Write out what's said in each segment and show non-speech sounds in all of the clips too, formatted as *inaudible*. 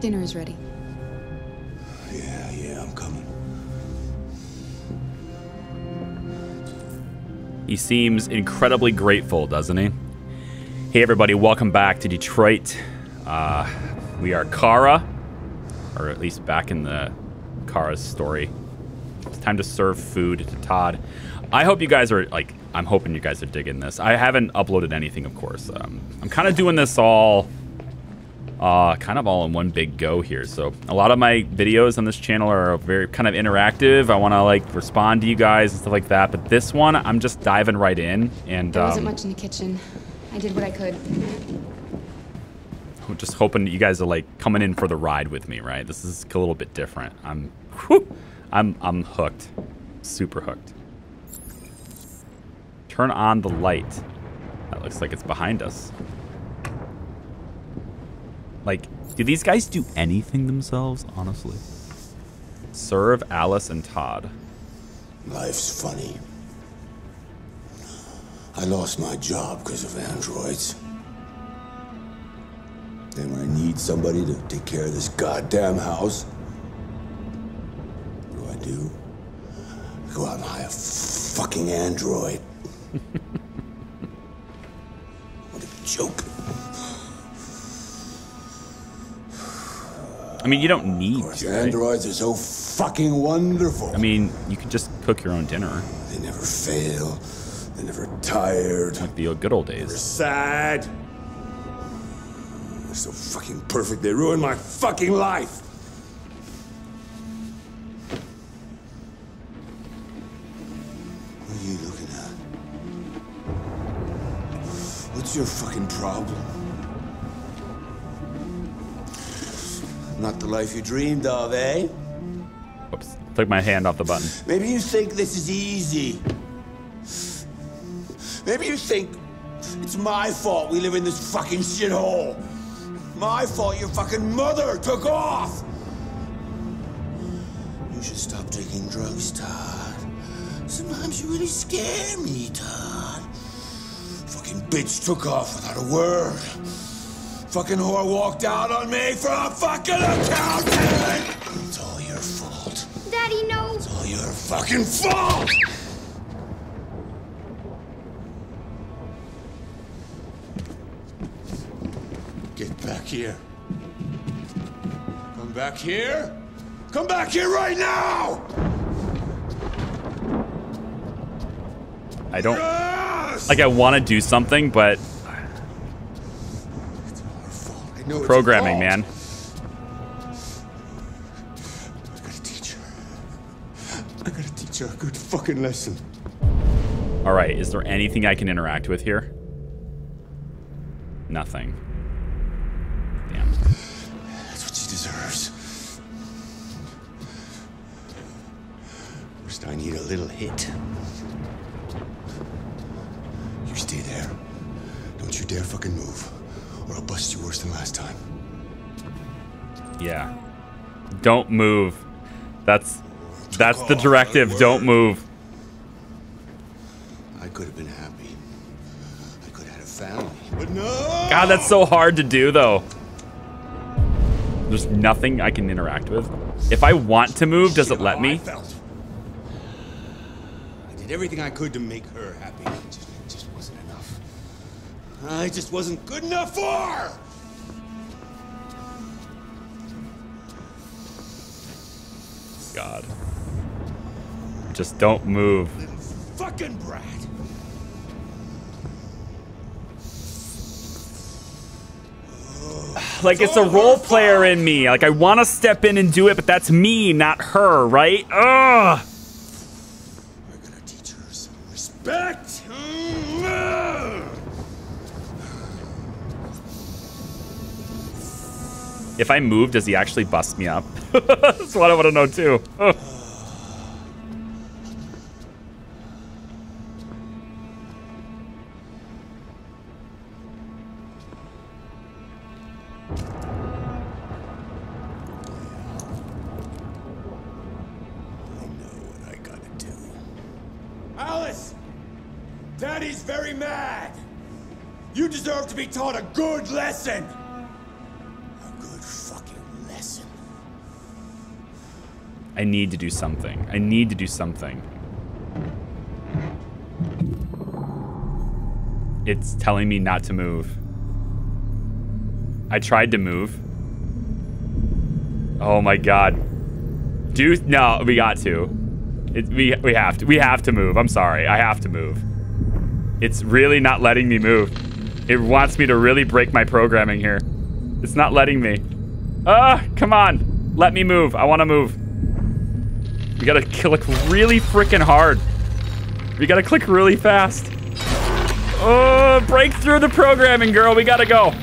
Dinner is ready. Yeah, yeah, I'm coming. He seems incredibly grateful, doesn't he? Hey, everybody, welcome back to Detroit. Uh, we are Kara, or at least back in the Kara's story. It's time to serve food to Todd. I hope you guys are, like, I'm hoping you guys are digging this. I haven't uploaded anything, of course. Um, I'm kind of doing this all, uh, kind of all in one big go here. So a lot of my videos on this channel are very kind of interactive. I want to, like, respond to you guys and stuff like that. But this one, I'm just diving right in. And, There wasn't um, much in the kitchen. I did what I could. I'm just hoping that you guys are like coming in for the ride with me, right? This is a little bit different. I'm, whew, I'm, I'm hooked, super hooked. Turn on the light. That looks like it's behind us. Like, do these guys do anything themselves, honestly? Serve Alice and Todd. Life's funny. I lost my job because of androids. Then when I need somebody to take care of this goddamn house, what do I do? I go out and hire a fucking android. *laughs* what a joke. I mean, you don't need course, to, right? androids are so fucking wonderful. I mean, you could just cook your own dinner, they never fail. They're never tired. like the good old days. They're sad. They're so fucking perfect. They ruined my fucking life. What are you looking at? What's your fucking problem? Not the life you dreamed of, eh? Whoops, took my hand off the button. Maybe you think this is easy. Maybe you think it's my fault we live in this fucking shithole. My fault your fucking mother took off. You should stop taking drugs, Todd. Sometimes you really scare me, Todd. Fucking bitch took off without a word. Fucking whore walked out on me for a fucking accountant. It's all your fault. Daddy, no! It's all your fucking fault! Get back here. Come back here. Come back here right now! I don't Yes! like. I want to do something, but It's our fault. I know it's programming, man. I gotta teach her. I gotta teach her a good fucking lesson. All right, is there anything I can interact with here? Nothing. Damn. That's what she deserves. First, I need a little hit. You stay there. Don't you dare fucking move, I'll bust you worse than last time. Yeah. Don't move. That's that's the directive. Don't move. I could have been happy. I could have had a family. But no! God, that's so hard to do though. There's nothing I can interact with. If I want to move, does it let I me? felt. I did everything I could to make her happy. Just, I just wasn't good enough for her! God. Just don't move. Little fucking brat. Like it's a role player in me. Like I want to step in and do it, but that's me, not her, right? Ugh. We're gonna teach her some respect. If I move, does he actually bust me up? *laughs* That's what I want to know too. Daddy's very mad. You deserve to be taught a good lesson. I need to do something. I need to do something. It's telling me not to move. I tried to move. Oh my god. Dude, no, we got to. It, we, we have to. We have to move. I'm sorry. I have to move. It's really not letting me move. It wants me to really break my programming here. It's not letting me. Ah, come on. Let me move. I want to move. We gotta click really freaking hard. We gotta click really fast. Oh, break through the programming, girl. We gotta go.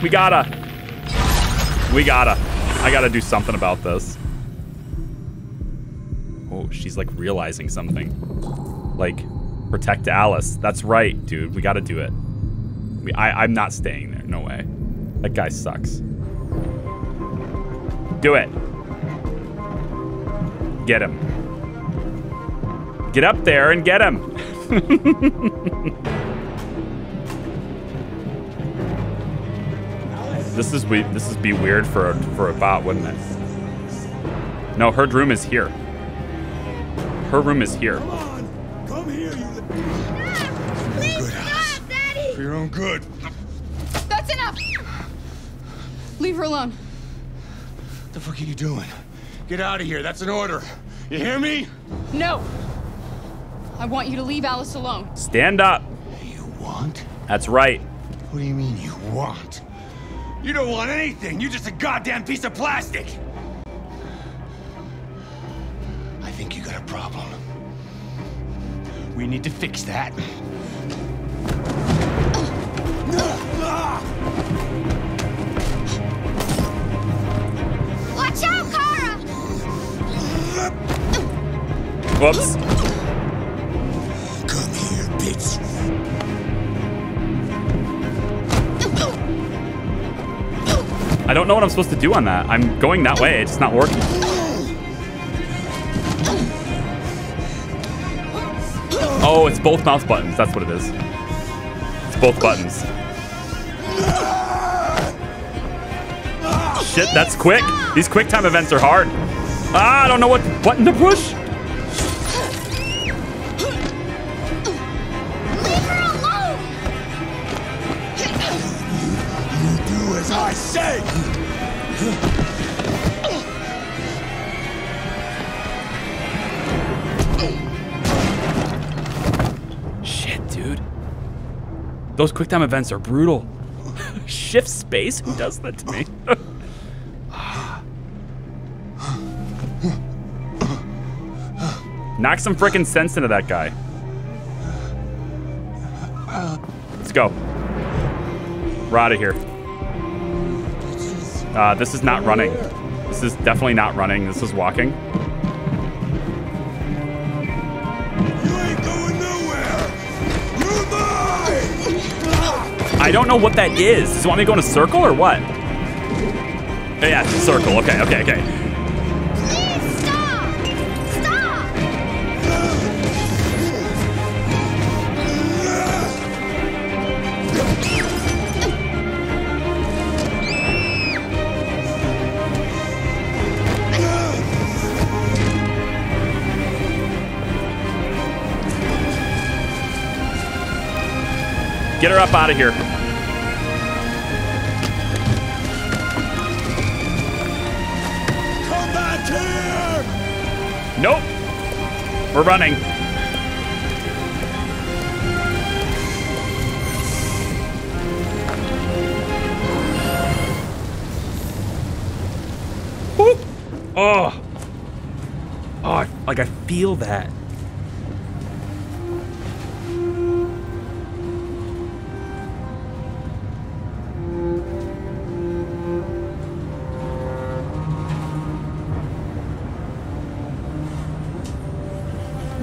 We gotta. We gotta. I gotta do something about this. Oh, she's like realizing something. Like, protect Alice. That's right, dude. We gotta do it. We, I, I'm not staying there. No way. That guy sucks. Do it. Get him. Get up there and get him. this is we. This is be weird for a, for a bot, wouldn't it? No, her room is here. Her room is here. Come on, come here, you. Please Good house. stop, Daddy! For your own good. That's enough! Leave her alone. What the fuck are you doing? Get out of here. That's an order. You hear me? No! I want you to leave Alice alone. Stand up. You want? That's right. What do you mean you want? You don't want anything. You're just a goddamn piece of plastic. I think you got a problem. We need to fix that. Whoops. Come here, bitch. I don't know what I'm supposed to do on that. I'm going that way. It's not working. Oh, it's both mouse buttons. That's what it is. It's both buttons. Shit, that's quick. These quick time events are hard. Ah, I don't know what button to push. Say. Shit, dude. Those quick time events are brutal. *laughs* Shift space? Who does that to me? *laughs* Knock some freaking sense into that guy. Let's go. We're out of here. Uh, this is not running. This is definitely not running. This is walking. I don't know what that is. Does it want me to go in a circle or what? Oh, yeah, circle. Okay, okay, okay. Get her up out of here. Come back here. Nope. We're running. Oh. Oh, like I feel that.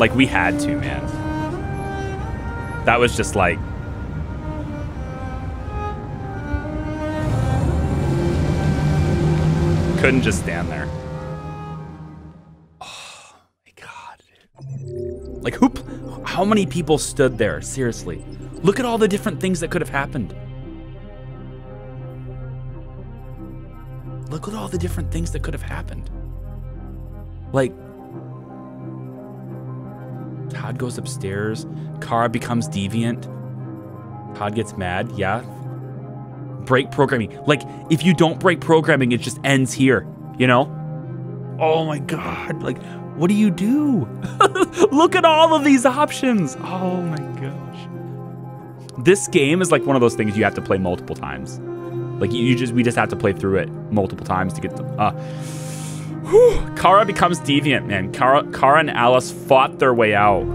Like we had to, man. That was just like couldn't just stand there. Oh my god. Like who How many people stood there? Seriously. Look at all the different things that could have happened. Look at all the different things that could have happened. Like, Todd goes upstairs. Kara becomes deviant. Todd gets mad. Yeah. Break programming. Like, if you don't break programming, it just ends here, you know? Oh my God. Like, what do you do? *laughs* Look at all of these options. Oh my gosh. This game is like one of those things you have to play multiple times. Like you just we just have to play through it multiple times to get the uh whew. Kara becomes deviant, man. Kara Kara and Alice fought their way out.